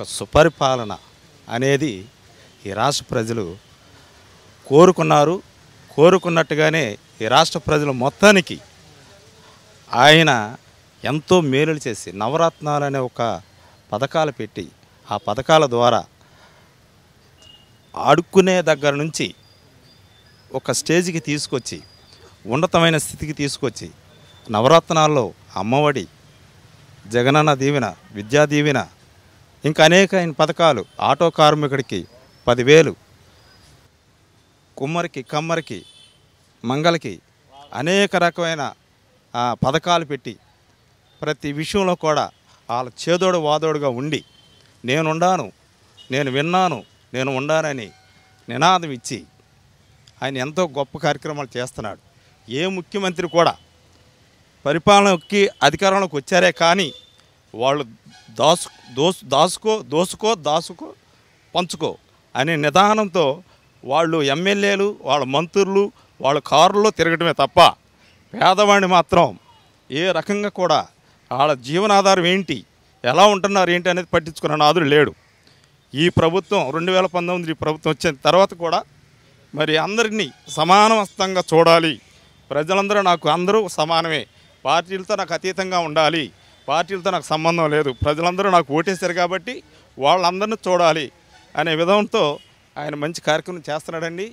ఒక సుపరిపాలన అనేది ఈ రాష్ట్ర ప్రజలు కోరుకున్నారు. కోరుకున్నట్టుగానే ఈ రాష్ట్ర ప్రజలు మొత్తానికి ఆయన ఎంతో మేలులు చేసి నవరత్నాలు అనే ఒక పథకాలు పెట్టి ఆ పథకాల ద్వారా ఆడుకునే దగ్గర నుంచి ఒక స్టేజ్కి తీసుకొచ్చి ఉన్నతమైన స్థితికి తీసుకొచ్చి నవరత్నాల్లో అమ్మఒడి జగనన్న దీవెన విద్యా దీవెన ఇంకా అనేక పథకాలు. ఆటో కార్మికుడికి పదివేలు కుమ్మరికి కమ్మరికి మంగళకి అనేక రకమైన పథకాలు పెట్టి ప్రతి విషయంలో కూడా వాళ్ళ చేదోడు వాదోడుగా ఉండి నేనుండాను నేను విన్నాను నేను ఉండానని నినాదం ఇచ్చి ఆయన ఎంతో గొప్ప కార్యక్రమాలు చేస్తున్నాడు. ఏ ముఖ్యమంత్రి కూడా పరిపాలనకి అధికారంలోకి వచ్చారే కానీ వాళ్ళు దాసు దోసు దాసుకో దోసుకో దాసుకో పంచుకో అనే నిదానంతో వాళ్ళు ఎమ్మెల్యేలు వాళ్ళ మంత్రులు వాళ్ళ కారుల్లో తిరగడమే తప్ప పేదవాడిని మాత్రం ఏ రకంగా కూడా వాళ్ళ జీవనాధారం ఏంటి ఎలా ఉంటున్నారు ఏంటి అనేది పట్టించుకున్న నాదుడు లేడు. ఈ ప్రభుత్వం రెండు వేల పంతొమ్మిది ప్రభుత్వం వచ్చిన తర్వాత కూడా మరి అందరినీ సమానమస్తంగా చూడాలి. ప్రజలందరూ నాకు అందరూ సమానమే. పార్టీలతో నాకు అతీతంగా ఉండాలి. పార్టీలతో నాకు సంబంధం లేదు. ప్రజలందరూ నాకు ఓటేశారు కాబట్టి వాళ్ళందరినీ చూడాలి అనే విధంతో ఆయన మంచి కార్యక్రమం చేస్తున్నాడండి.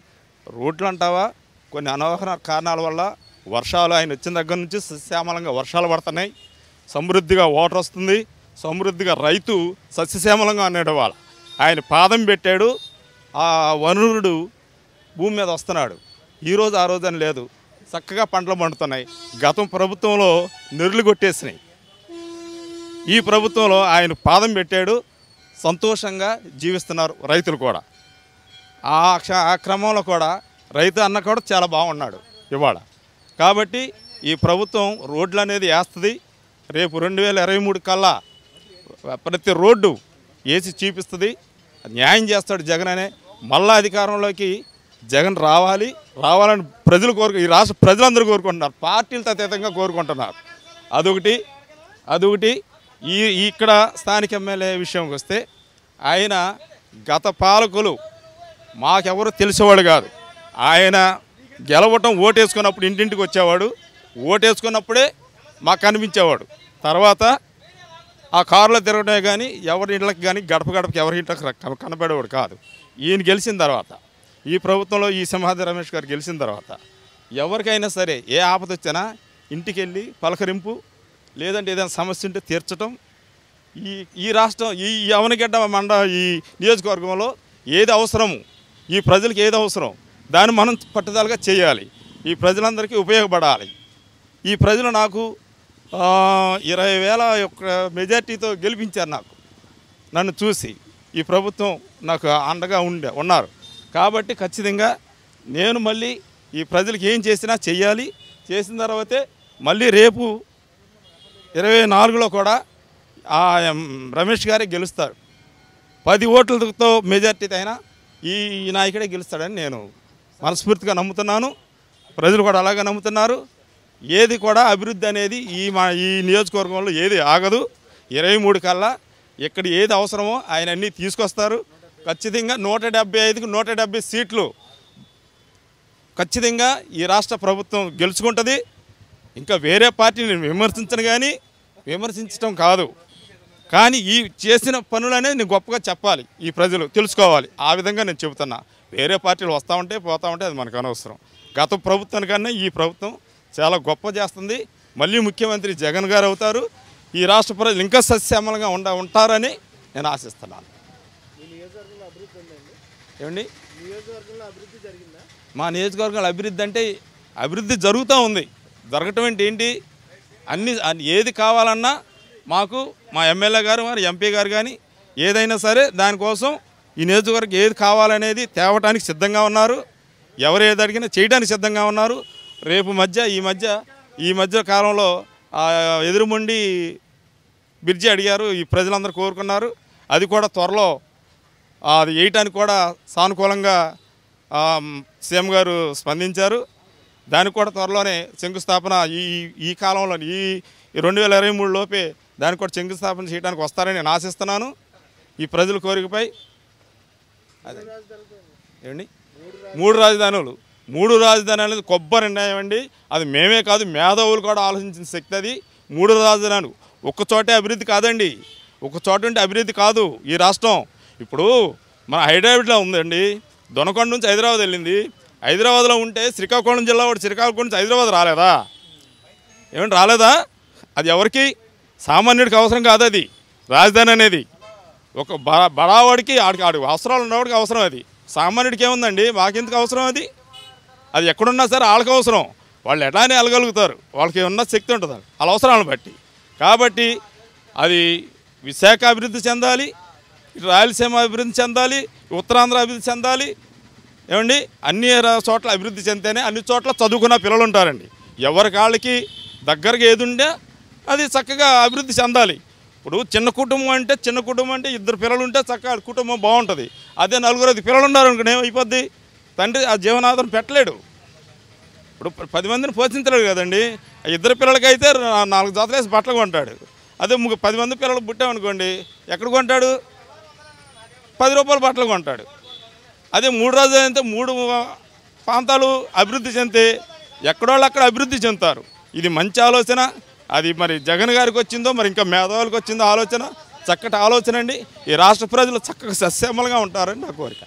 రోడ్లు అంటావా? కొన్ని అనవసర కారణాల వల్ల వర్షాలు ఆయన వచ్చిన దగ్గర నుంచి సస్యశ్యామలంగా వర్షాలు పడుతున్నాయి. సమృద్ధిగా వాటర్ వస్తుంది. సమృద్ధిగా రైతు సస్యశ్యామలంగా అన్నాడు వాళ్ళ ఆయన పాదం పెట్టాడు. ఆ వనరుడు భూమి మీద వస్తున్నాడు. ఈరోజు ఆ రోజు అని లేదు. చక్కగా పంటలు పండుతున్నాయి. గతం ప్రభుత్వంలో నెర్లు కొట్టేసినాయి. ఈ ప్రభుత్వంలో ఆయన పాదం పెట్టాడు. సంతోషంగా జీవిస్తున్నారు రైతులు కూడా. ఆ క్ష- ఆ క్రమంలో కూడా రైతు అన్న కూడా చాలా బాగున్నాడు ఇవాళ. కాబట్టి ఈ ప్రభుత్వం రోడ్లు అనేది వేస్తుంది. రేపు రెండు వేల ఇరవై మూడు కల్లా ప్రతి రోడ్డు వేసి చూపిస్తుంది. న్యాయం చేస్తాడు జగన్ అనే. మళ్ళా అధికారంలోకి జగన్ రావాలి. రావాలని ప్రజలు కోరుకు ఈ రాష్ట్ర ప్రజలందరూ కోరుకుంటున్నారు. పార్టీలతో అతీతంగా కోరుకుంటున్నారు. అదొకటి. అదొకటి. ఈ ఇక్కడ స్థానిక ఎమ్మెల్యే విషయంకి వస్తే ఆయన గత పాలకులు మాకెవరు తెలిసేవాడు కాదు. ఆయన గెలవటం ఓటేసుకున్నప్పుడు ఇంటింటికి వచ్చేవాడు ఓటేసుకున్నప్పుడే మాకు కనిపించేవాడు. తర్వాత ఆ కారులో తిరగడమే కానీ ఎవరి ఇళ్ళకి కానీ గడప గడపకి ఎవరి ఇంట్లోకి ర- కనబడేవాడు కాదు. ఈయన గెలిచిన తర్వాత ఈ ప్రభుత్వంలో ఈ సింహాద్రి రమేష్ గారు గెలిచిన తర్వాత ఎవరికైనా సరే ఏ ఆపద వచ్చినా ఇంటికి వెళ్ళి పలకరింపు లేదంటే ఏదైనా సమస్య ఉంటే తీర్చటం. ఈ ఈ రాష్ట్రం ఈ ఈ అవనగడ్డ మండ ఈ నియోజకవర్గంలో ఏది అవసరము? ఈ ప్రజలకు ఏది అవసరం? దాన్ని మనం పట్టుదలగా చేయాలి. ఈ ప్రజలందరికీ ఉపయోగపడాలి. ఈ ప్రజలు నాకు ఇరవై వేల యొక్క మెజార్టీతో గెలిపించారు నాకు. నన్ను చూసి ఈ ప్రభుత్వం నాకు అండగా ఉండే ఉన్నారు. కాబట్టి ఖచ్చితంగా నేను మళ్ళీ ఈ ప్రజలకు ఏం చేసినా చెయ్యాలి. చేసిన తర్వాతే మళ్ళీ రేపు ఇరవై నాలుగులో కూడా ఆ రమేష్ గారే గెలుస్తారు పది ఓట్లతో మెజార్టీ అయినా ఈ ఈ నాయకుడే గెలుస్తాడని నేను మనస్ఫూర్తిగా నమ్ముతున్నాను. ప్రజలు కూడా అలాగే నమ్ముతున్నారు. ఏది కూడా అభివృద్ధి అనేది ఈ మా ఈ నియోజకవర్గంలో ఏది ఆగదు. ఇరవై మూడు కల్లా ఇక్కడ ఏది అవసరమో ఆయన అన్నీ తీసుకొస్తారు. ఖచ్చితంగా నూట డెబ్బై ఐదుకు నూట డెబ్బై సీట్లు ఖచ్చితంగా ఈ రాష్ట్ర ప్రభుత్వం గెలుచుకుంటుంది. ఇంకా వేరే పార్టీని విమర్శించను కానీ విమర్శించడం కాదు. కానీ ఈ చేసిన పనులనే నేను గొప్పగా చెప్పాలి. ఈ ప్రజలు తెలుసుకోవాలి. ఆ విధంగా నేను చెబుతున్నా. వేరే పార్టీలు వస్తూ ఉంటే పోతూ ఉంటే అది మనకు అనవసరం. గత ప్రభుత్వానికన్నా ఈ ప్రభుత్వం చాలా గొప్ప చేస్తుంది. మళ్ళీ ముఖ్యమంత్రి జగన్ గారు అవుతారు. ఈ రాష్ట్ర ప్రజలు ఇంకా సస్యమలంగా ఉండ ఉంటారని నేను ఆశిస్తున్నాను. ఏమండి? మా నియోజకవర్గంలో అభివృద్ధి అంటే అభివృద్ధి జరుగుతూ ఉంది. జరగటం అంటే ఏంటి? అన్ని ఏది కావాలన్నా మాకు మా ఎమ్మెల్యే గారు మరి ఎంపీ గారు కానీ ఏదైనా సరే దానికోసం ఈ నియోజకవర్గం ఏది కావాలనేది తేవటానికి సిద్ధంగా ఉన్నారు. ఎవరు ఏది అడిగినా చేయడానికి సిద్ధంగా ఉన్నారు. రేపు మధ్య ఈ మధ్య ఈ మధ్య కాలంలో ఆ ఎదురుమండి బ్రిడ్జి అడిగారు. ఈ ప్రజలందరూ కోరుకున్నారు. అది కూడా త్వరలో అది వేయటానికి కూడా సానుకూలంగా సీఎం గారు స్పందించారు. దానికి కూడా త్వరలోనే శంకుస్థాపన ఈ ఈ- ఈ కాలంలో ఈ రెండు వేల ఇరవై మూడు లోపే దానికి కూడా శంకుస్థాపన చేయడానికి వస్తారని నేను ఆశిస్తున్నాను. ఈ ప్రజల కోరికపై అదే. ఏమండి? మూడు రాజధానులు. మూడు రాజధాని అనేది కొబ్బరి నిర్ణయం అండి. అది మేమే కాదు మేధావులు కూడా ఆలోచించిన శక్తి అది. మూడు రాజధానులు. ఒక్కచోటే అభివృద్ధి కాదండి. ఒకచోట ఉంటే అభివృద్ధి కాదు ఈ రాష్ట్రం. ఇప్పుడు మన హైదరాబాద్లో ఉందండి. దొనకొండ నుంచి హైదరాబాద్ వెళ్ళింది. హైదరాబాద్లో ఉంటే శ్రీకాకుళం జిల్లా వాడు శ్రీకాకుళం నుంచి హైదరాబాద్ రాలేదా? ఏమంటే రాలేదా? అది ఎవరికి? సామాన్యుడికి అవసరం కాదు అది. రాజధాని అనేది. ఒక బ బడావాడికి ఆడికి ఆడికి అవసరాలు ఉన్నవాడికి అవసరం అది. సామాన్యుడికి ఏముందండి? మాకెందుకు అవసరం అది? అది ఎక్కడున్నా సరే వాళ్ళకి అవసరం. వాళ్ళు ఎట్లానే వెళ్ళగలుగుతారు. వాళ్ళకి ఉన్న శక్తి ఉంటుంది వాళ్ళ అవసరాలను బట్టి. కాబట్టి అది విశాఖ అభివృద్ధి చెందాలి రాయలసీమ అభివృద్ధి చెందాలి ఉత్తరాంధ్ర అభివృద్ధి చెందాలి ఏమండి? అన్ని చోట్ల అభివృద్ధి చెందితేనే అన్ని చోట్ల చదువుకున్న పిల్లలు ఉంటారండి ఎవరి కాళ్ళకి దగ్గరగా ఏది ఉండే అది చక్కగా అభివృద్ధి చెందాలి. ఇప్పుడు చిన్న కుటుంబం అంటే చిన్న కుటుంబం అంటే ఇద్దరు పిల్లలు ఉంటే చక్కగా కుటుంబం బాగుంటుంది. అదే నలుగురు ఐదు పిల్లలు ఉన్నారు అనుకోండి ఏమైపోద్ది? తండ్రి ఆ జీవనాధారం పెట్టలేడు. ఇప్పుడు పది మందిని పోషించలేడు కదండి. ఆ ఇద్దరు పిల్లలకైతే నాలుగు జాతలేసి వేసి బట్టలు కొంటాడు. అదే ముగ్గు పది మంది పిల్లలు పుట్టామనుకోండి ఎక్కడ కొంటాడు? పది రూపాయల బట్టలు కొంటాడు. అదే మూడు రోజులు అయితే మూడు ప్రాంతాలు అభివృద్ధి చెందితే ఎక్కడోళ్ళు అక్కడ అభివృద్ధి చెందుతారు. ఇది మంచి ఆలోచన. అది మరి జగన్ గారికి వచ్చిందో మరి ఇంకా మేధావులకు వచ్చిందో ఆలోచన. చక్కటి ఆలోచన అండి. ఈ రాష్ట్ర ప్రజలు చక్కగా సస్యమలుగా ఉంటారని నా కోరిక.